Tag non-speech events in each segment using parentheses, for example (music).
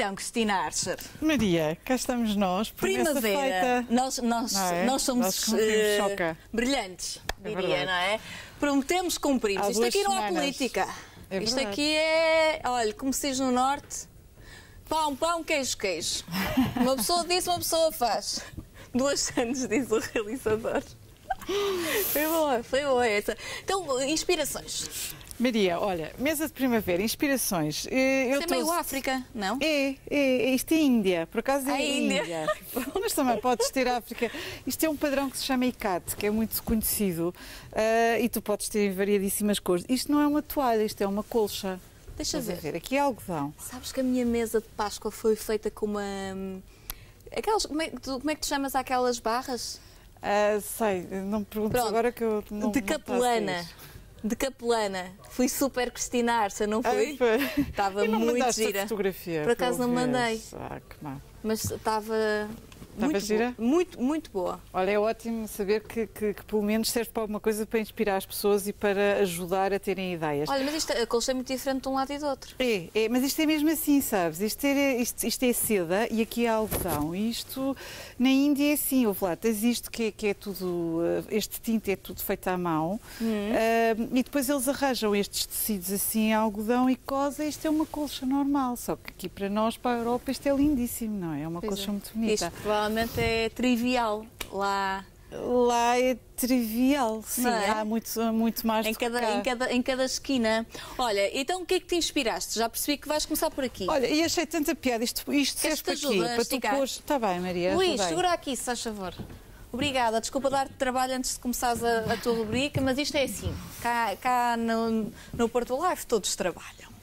Então, Cristina Archer. Maria, cá estamos nós. Primavera. Feita. Nós, nós, é? nós somos Nós cumprimos, choca. brilhantes, É diria, verdade. não é? Prometemos cumprir. Há Isto aqui não há semanas. política. É Isto aqui é, olha, como se diz no Norte, pão, pão, queijo, queijo. Uma pessoa diz, uma pessoa faz. Duas anos, diz o realizador. (laughs) Foi boa, foi boa essa. Então, inspirações. Maria, olha, mesa de primavera, inspirações. Eh, Eu Isso é meio trouxe- África, não? É, é, é, isto é Índia, por acaso é A Índia. Índia. (laughs) Mas também podes ter África. Isto é um padrão que se chama ICAT, que é muito conhecido, ah, e tu podes ter em variadíssimas cores. Isto não é uma toalha, isto é uma colcha. Deixa ver. ver, aqui é algodão. Sabes que a minha mesa de Páscoa foi feita com uma. hum, Aquelas, como, é, que tu, como é que tu chamas aquelas barras? Ah, sei, não me perguntes Pronto. agora que eu não de capelana. De capelana. Fui super Cristina Arça, não fui? foi. Estava não muito gira. fotografia. Por acaso não mandei. Ah, que. Mas estava. Muito gira? Boa. Muito, muito boa. Olha, é ótimo saber que, que- que pelo menos serve para alguma coisa para inspirar as pessoas e para ajudar a terem ideias. Olha, mas isto, a colcha é muito diferente de um lado e do outro. É, é, mas isto é mesmo assim, sabes? Isto é, isto, isto é seda e aqui é algodão. E Isto na Índia é assim, ouve lá, tens isto que, é- que é tudo, eh, este tinto é tudo feito à mão Hum. eh, e depois eles arranjam estes tecidos assim em algodão e cosa. Isto é uma colcha normal, só que aqui para nós, para a Europa, isto é lindíssimo, não é? É uma Pois colcha é. muito bonita. Isto provavelmente é trivial lá Lá é trivial, sim, é? há muito, muito mais em cada, em, cada, em cada esquina. Olha, então o que é que te inspiraste? Já percebi que vais começar por aqui. Olha, e achei tanta piada, isto, isto Queres para que te quê? ajude a Para tu esticar? pôr... Está bem, Maria, Luís, ajudei. segura aqui, se faz favor. Obrigada, desculpa dar-te trabalho antes de começares a, a tua rubrica, mas isto é assim. Cá, cá no, no Porto Live todos trabalham.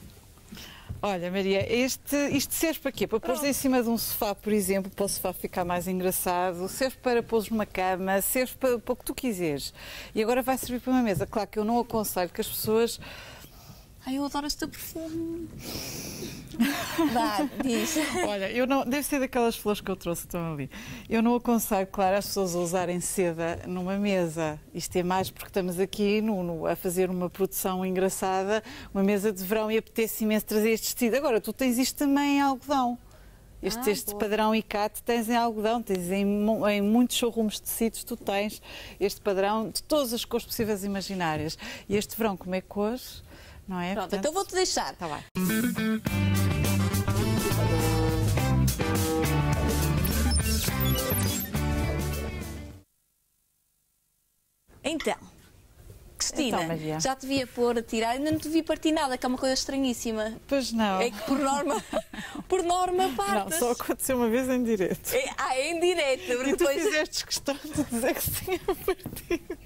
Olha, Maria, este, isto serve para quê? Para pôr em cima de um sofá, por exemplo, para o sofá ficar mais engraçado, serve para pôr numa cama, serve para, para o que tu quiseres. E agora vai servir para uma mesa. Claro que eu não aconselho que as pessoas. Ai, eu adoro este teu perfume. Vá, diz. Olha, eu não. Deve ser daquelas flores que eu trouxe que estão ali. Eu não aconselho, claro, as pessoas a usarem seda numa mesa. Isto é mais porque estamos aqui no- no- a fazer uma produção engraçada, uma mesa de verão e apetece imenso trazer este vestido. Agora, tu tens isto também em algodão. Este, Ah, este boa. padrão ICAT tens em algodão, tens em, em muitos showrooms de tecidos, tu tens este padrão de todas as cores possíveis e imaginárias. E este verão, como é cores, não é? Pronto, Portanto, então vou-te deixar. Tá bem. Então, Cristina, Então, já te via pôr a tirar, ainda não te vi partir nada, que é uma coisa estranhíssima. Pois não. É que por norma, (laughs) por norma Não, partas. só aconteceu uma vez em direto. É, ah, é em direto, E tu depois. fizeste questão de dizer que tinha partido.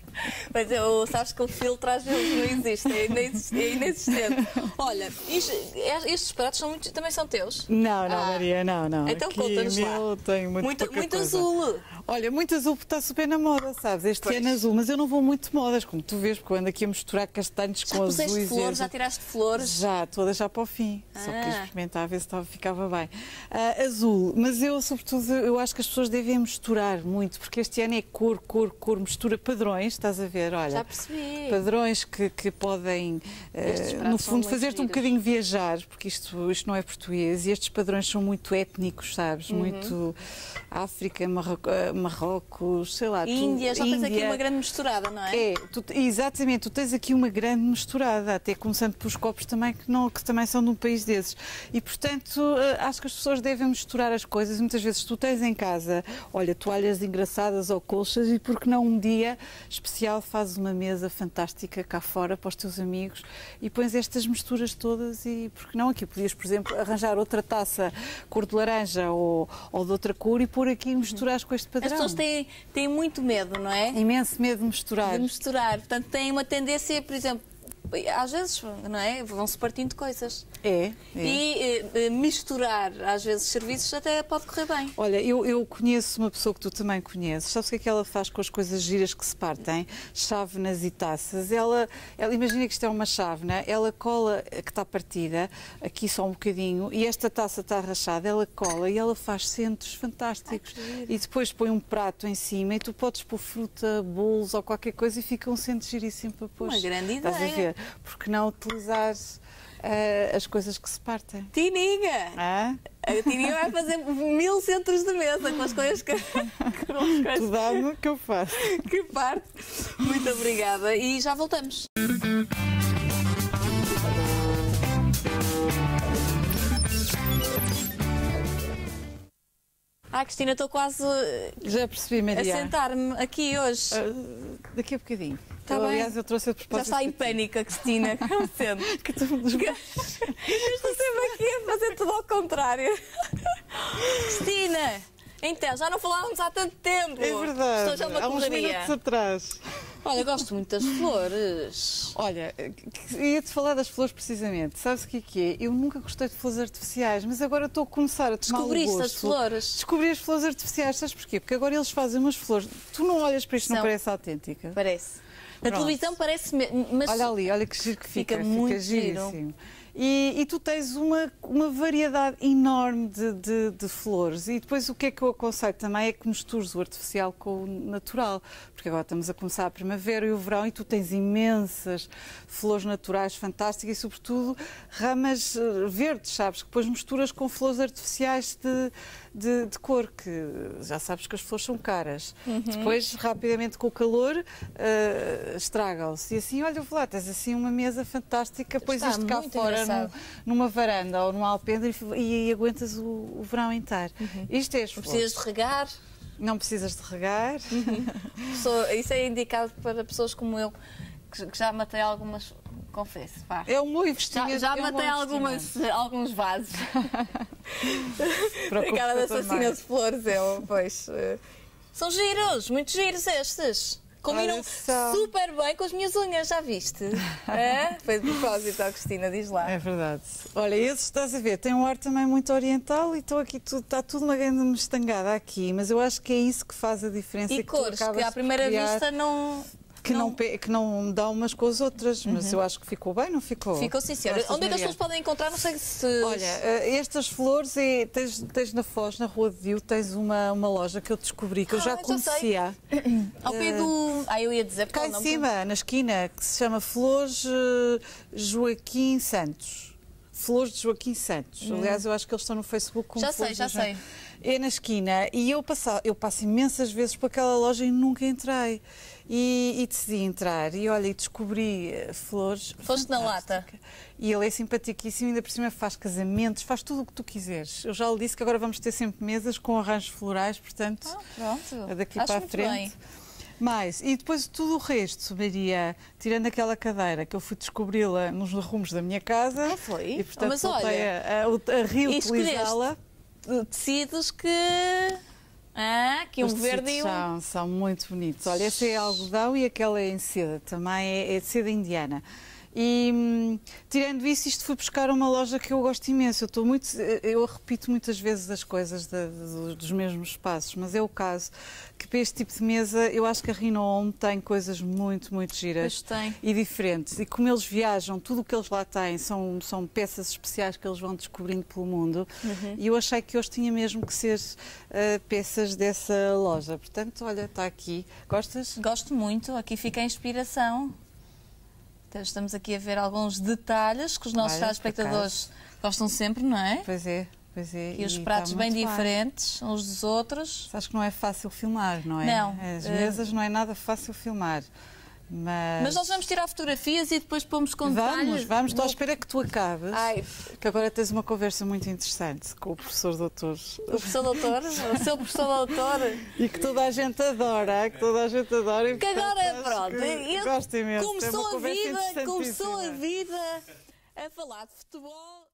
Mas eu, sabes que o filtro às vezes não existe, é é inexistente. (laughs) Olha, isto- é- estes pratos são muito- também são teus? Não, não, Ah. Maria, não, não. Então conta-nos lá. tem muito, Muito, muito azul. Olha, muito azul porque está super na moda, sabes? Este Pois. ano azul, mas eu não vou muito de modas, como tu vês, porque eu ando aqui a misturar castanhos Já com puseste azuis flores, e já azul. tiraste flores. Já, estou a deixar para o fim. Só Ah. queria experimentar, a ver se estava, ficava bem. Ah, azul, mas eu, sobretudo, eu acho que as pessoas devem misturar muito, porque este ano é cor, cor, cor, mistura padrões, estás a ver? Olha, Já percebi. padrões que, que podem, pratos no fundo, fazer-te um bocadinho viajar, porque isto, isto não é português, e estes padrões são muito étnicos, sabes? Uhum. Muito África, Marroco, eh, Marrocos, sei lá. tu- Índia, já tens aqui Índia. uma grande misturada, não é? É, tu- exatamente, tu tens aqui uma grande misturada, até começando pelos copos também, que, não, que também são de um país desses. E, portanto, eh, acho que as pessoas devem misturar as coisas. Muitas vezes tu tens em casa, olha, toalhas engraçadas ou colchas, e porque não um dia especial fazes uma mesa fantástica cá fora para os teus amigos e pões estas misturas todas e porque não aqui podias, por exemplo, arranjar outra taça cor de laranja ou, ou de outra cor e pôr aqui e misturar com este As pessoas têm, têm muito medo, não é? Imenso medo de misturar. De misturar. Portanto, têm uma tendência, por exemplo, às vezes, não é? Vão-se partindo coisas. É, é. E eh, misturar, às vezes, serviços até pode correr bem. Olha, eu, eu conheço uma pessoa que tu também conheces. Sabes o que é que ela faz com as coisas giras que se partem? Chávenas e taças. Ela, ela imagina que isto é uma chávena, ela cola que está partida, aqui só um bocadinho, e esta taça está rachada, ela cola e ela faz centros fantásticos. e depois põe um prato em cima e tu podes pôr fruta, bolos ou qualquer coisa e fica um centro giríssimo para pôr. Uma grande Estás a ideia. ver? Porque não utilizar ah, as coisas que se partem. Tininha! Ah? A Tininha vai fazer mil centros de mesa com as coisas que, Tu esquece. dá-me que eu faço. Que parte! Muito obrigada e já voltamos. Ah, Cristina, estou quase Já percebi, a Maria. sentar-me aqui hoje. Ah, daqui a bocadinho. Tá Eu, bem. aliás, eu trouxe a Já proposta. está em pânico a Cristina, (laughs) como sempre. (laughs) Que tu- Eu estou sempre aqui a fazer tudo ao contrário. Cristina, então, já não falávamos há tanto tempo. É verdade. Estou já uma Há uns correria. minutos atrás. Olha, gosto muito das flores. Olha, ia-te falar das flores precisamente. Sabes o que é que é? Eu nunca gostei de flores artificiais, mas agora estou a começar a tomar o Descobriste gosto. as flores. Descobri as flores artificiais, sabes porquê? Porque agora eles fazem umas flores. Tu não olhas para isto, não parece autêntica. Parece. Na Pronto. televisão parece. Mas Olha ali, olha que giro que fica. Fica muito giríssimo. E, e tu tens uma, uma variedade enorme de, de- de flores. E depois o que é que eu aconselho também é que mistures o artificial com o natural. Porque agora estamos a começar a primavera e o verão e tu tens imensas flores naturais fantásticas e, sobretudo, ramas eh, verdes, sabes? Que depois misturas com flores artificiais de, de, de cor, que já sabes que as flores são caras. Uhum. Depois, rapidamente com o calor, eh, estragam-se. E assim, olha, lá, tens assim uma mesa fantástica, pões isto cá fora num- numa varanda ou num alpendre e, e aguentas o, o verão inteiro. Isto é as flores. Uhum. precisas de regar. Não precisas de regar. Pessoa- isso é indicado para pessoas como eu, que que já matei algumas. Confesso, vá. É um bom Já, investimento. já é um matei algumas, investimento. alguns vasos. A Preocupa-te cara da também. assassina de flores, eu, pois. eh, São giros, muito giros estes. Combinam super bem com as minhas unhas, já viste? (laughs) É? Foi de propósito, ó, Cristina, diz lá. É verdade. Olha, esses estás a ver, tem um ar também muito oriental e estou aqui, tudo, está tudo uma grande mestangada aqui, mas eu acho que é isso que faz a diferença. E que tu cores, que à primeira criar, vista não. Que não, pe- que não dá umas com as outras, mas eu acho que ficou bem, não ficou? Ficou sim, senhora. Onde é que as pessoas podem encontrar? Não sei se. Olha, eh, estas flores, é, tens, tens na Foz, na Rua de Dio, tens uma, uma loja que eu descobri, que eu Ah, já já sei. conhecia. (coughs) Ao pé do. Ah, eu ia dizer Cá em cima, na esquina, que se chama Flores eh, Joaquim Santos. Flores de Joaquim Santos. Aliás, eu acho que eles estão no Facebook com Hum. Já sei, já sei. É na esquina e eu passo, eu passo imensas vezes por aquela loja e nunca entrei. E, e decidi entrar e olha, e descobri eh, flores. Foste na fantásticas. E ele é simpaticíssimo, ainda por cima faz casamentos, faz tudo o que tu quiseres. Eu já lhe disse que agora vamos ter sempre mesas com arranjos florais, portanto, Ah, pronto. daqui Acho para a frente. bem. Mais, e depois tudo o resto, Maria, tirando aquela cadeira que eu fui descobri-la nos arrumos da minha casa. Ah, foi? E portanto Mas voltei olha, a, a, a reutilizá-la. que. Que um Os verde e um. são, são muito bonitos. Olha, esse é algodão e aquela é em seda, também é, é de seda indiana. E hum, tirando isso, isto fui buscar uma loja que eu gosto imenso. Eu, estou muito, eu repito muitas vezes as coisas da- do- dos mesmos espaços, mas é o caso que para este tipo de mesa eu acho que a Rhino tem coisas muito, muito giras e diferentes. E como eles viajam, tudo o que eles lá têm são, são peças especiais que eles vão descobrindo pelo mundo. Uhum. E eu achei que hoje tinha mesmo que ser ah, peças dessa loja. Portanto, olha, está aqui. Gostas? Gosto muito, aqui fica a inspiração. Então, estamos aqui a ver alguns detalhes que os nossos Olha, telespectadores gostam sempre, não é? Pois é, pois é. E os pratos bem diferentes uns dos outros. Acho que não é fácil filmar, não é? Não, As eh, mesas não é nada fácil filmar. Mas, Mas nós vamos tirar fotografias e depois pomos com vamos, vamos. Estou à espera que tu acabes. Ai, Que agora tens uma conversa muito interessante com o professor doutor. o professor doutor, o seu professor doutor. E que toda a gente adora, que toda a gente adora. e, Que agora, acho pronto, que ele Gosto imenso. é começou a vida, começou a vida a falar de futebol.